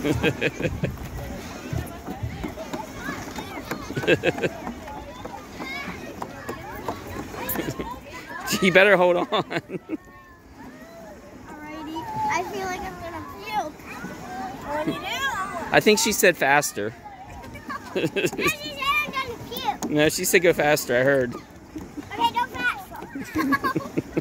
you better hold on. Alrighty. I feel like I'm gonna puke. What do you do? I think she said faster. no, she said I'm gonna puke. no, she said go faster, I heard. Okay, go fast.